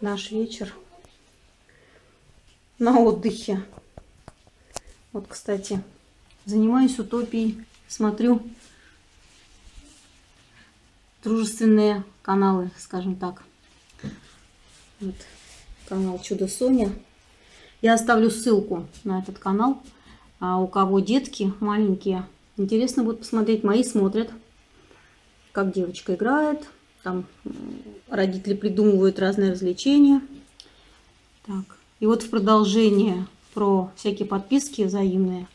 наш вечер на отдыхе. Вот, кстати, занимаюсь утопией, смотрю дружественные каналы, скажем так. Вот, канал Чудо Соня. Я оставлю ссылку на этот канал. А у кого детки маленькие, интересно будет посмотреть. Мои смотрят, как девочка играет. Там родители придумывают разные развлечения. Так. И вот в продолжение про всякие подписки взаимные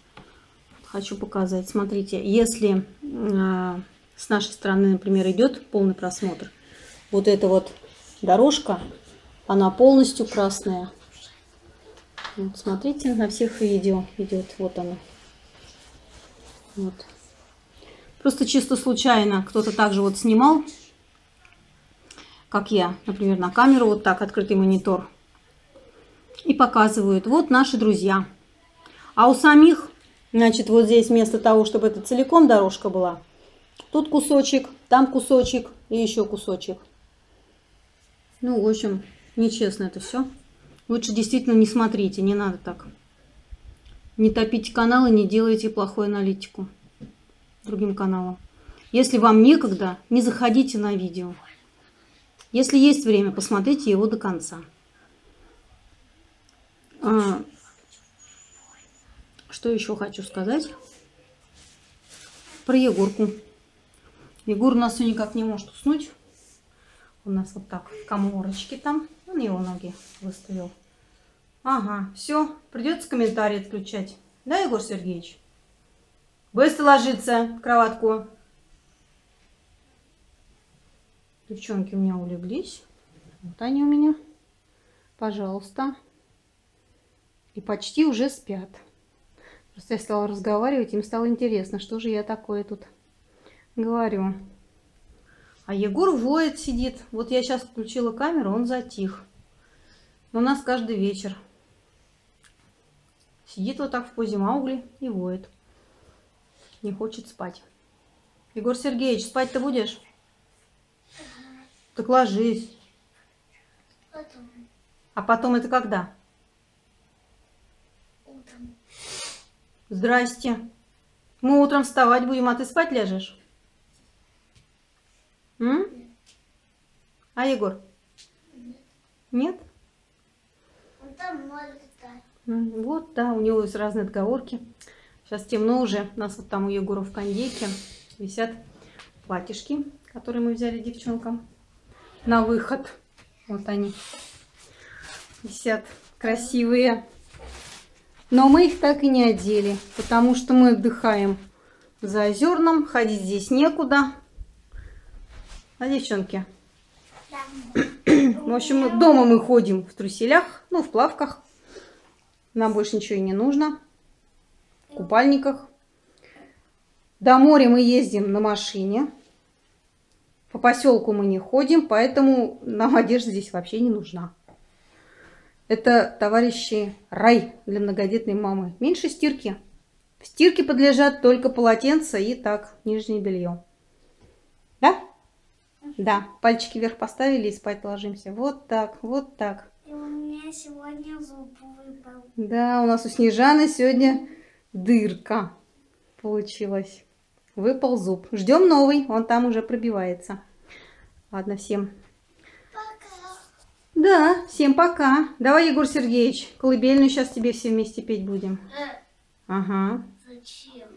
хочу показать. Смотрите, если э, с нашей стороны, например, идет полный просмотр, вот эта вот дорожка, она полностью красная. Вот, смотрите, на всех видео идет. Вот она. Вот. Просто чисто случайно кто-то также вот снимал, как я, например, на камеру, вот так, открытый монитор. И показывают, вот наши друзья. А у самих, значит, вот здесь вместо того, чтобы это целиком дорожка была, тут кусочек, там кусочек и еще кусочек. Ну, в общем, нечестно это все. Лучше действительно не смотрите, не надо так. Не топите каналы, не делайте плохую аналитику другим каналам. Если вам некогда, не заходите на видео. Если есть время, посмотрите его до конца. А, что еще хочу сказать? Про Егорку. Егор у нас все никак не может уснуть. У нас вот так коморочки там. Он его ноги выставил. Ага, все. Придется комментарий отключать. Да, Егор Сергеевич? Быстро ложиться в кроватку. Девчонки у меня улеглись. Вот они у меня. Пожалуйста. И почти уже спят. Просто я стала разговаривать, им стало интересно, что же я такое тут говорю. А Егор воет, сидит. Вот я сейчас включила камеру, он затих. Но у нас каждый вечер. Сидит вот так в позе Маугли и воет. Не хочет спать. Егор Сергеевич, спать ты будешь? Так ложись. Потом. А потом это когда? Утром. Здрасте. Мы утром вставать будем, а ты спать ляжешь? М? А Егор? Нет? Он там может летать. Вот, да, у него есть разные отговорки. Сейчас темно уже. У нас вот там у Егора в кондейке висят платьишки, которые мы взяли девчонкам на выход. Вот они висят красивые. Но мы их так и не одели, потому что мы отдыхаем за озерном. Ходить здесь некуда. А девчонки? В общем, дома мы ходим в труселях, ну, в плавках. Нам больше ничего и не нужно. В купальниках. До моря мы ездим на машине. По поселку мы не ходим, поэтому нам одежда здесь вообще не нужна. Это, товарищи, рай для многодетной мамы. Меньше стирки. В стирке подлежат только полотенца и так, нижнее белье. Да? Да. Пальчики вверх поставили и спать ложимся. Вот так, вот так. И у меня сегодня зуб выпал. Да, у нас у Снежаны сегодня дырка получилась. Выпал зуб. Ждем новый, он там уже пробивается. Ладно, всем. Пока. Да, всем пока. Давай, Егор Сергеевич, колыбельную сейчас тебе все вместе петь будем. Э, Ага. зачем?